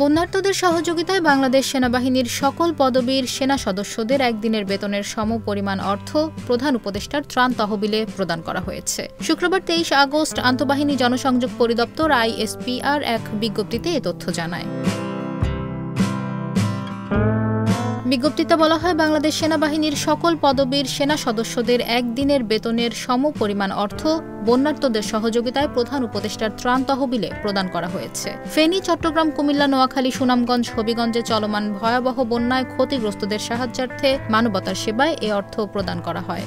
বন্যার্তদের সহযোগিতায় বাংলাদেশ সেনাবাহিনীর সকল পদবীর সেনা সদস্যদের একদিনের বেতনের সম পরিমাণ অর্থ প্রধান উপদেষ্টার ত্রাণ তহবিলে প্রদান করা হয়েছে। শুক্রবার তেইশ আগস্ট আন্তঃবাহিনী জনসংযোগ পরিদপ্তর আইএসপিআর এক বিজ্ঞপ্তিতে এ তথ্য জানায়। বিজ্ঞপ্তিতে বলা হয়, বাংলাদেশ সেনাবাহিনীর সকল পদবীর সেনা সদস্যদের একদিনের বেতনের সম পরিমাণ অর্থ বন্যার্তদের সহযোগিতায় প্রধান উপদেষ্টার ত্রাণ তহবিলে প্রদান করা হয়েছে। ফেনী, চট্টগ্রাম, কুমিল্লা, নোয়াখালী, সুনামগঞ্জ, হবিগঞ্জে চলমান ভয়াবহ বন্যায় ক্ষতিগ্রস্তদের সাহায্যার্থে মানবতার সেবায় এ অর্থ প্রদান করা হয়।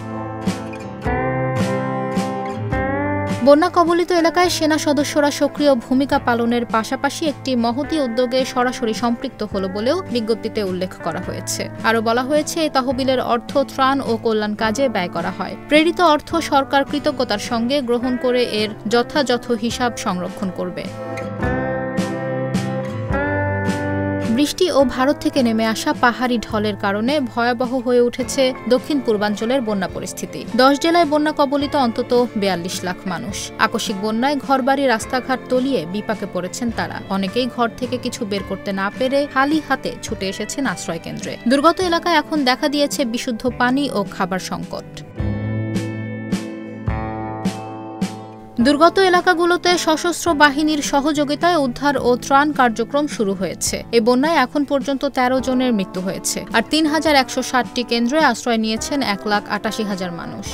বন্যা কবলিত এলাকায় সেনা সদস্যরা সক্রিয় ভূমিকা পালনের পাশাপাশি একটি মহতি উদ্যোগে সরাসরি সম্পৃক্ত হল বলেও বিজ্ঞপ্তিতে উল্লেখ করা হয়েছে। আরও বলা হয়েছে এই তহবিলের অর্থ ত্রাণ ও কল্যাণ কাজে ব্যয় করা হয়। প্রেরিত অর্থ সরকার কৃতজ্ঞতার সঙ্গে গ্রহণ করে এর যথাযথ হিসাব সংরক্ষণ করবে। বৃষ্টি ও ভারত থেকে নেমে আসা পাহাড়ি ঢলের কারণে ভয়াবহ হয়ে উঠেছে দক্ষিণ পূর্বাঞ্চলের বন্যা পরিস্থিতি। দশ জেলায় বন্যা কবলিত অন্তত বেয়াল্লিশ লাখ মানুষ। আকস্মিক বন্যায় ঘরবাড়ি, রাস্তাঘাট তলিয়ে বিপাকে পড়েছেন তারা। অনেকেই ঘর থেকে কিছু বের করতে না পেরে হালি হাতে ছুটে এসেছেন আশ্রয় কেন্দ্রে দুর্গত এলাকায় এখন দেখা দিয়েছে বিশুদ্ধ পানি ও খাবার সংকট। দুর্গত এলাকাগুলোতে সশস্ত্র বাহিনীর সহযোগিতায় উদ্ধার ও ত্রাণ কার্যক্রম শুরু হয়েছে। এ বন্যায় এখন পর্যন্ত ১৩ জনের মৃত্যু হয়েছে, আর তিন হাজার একশো ষাটটি কেন্দ্রে আশ্রয় নিয়েছেন এক লাখ আটাশি হাজার মানুষ।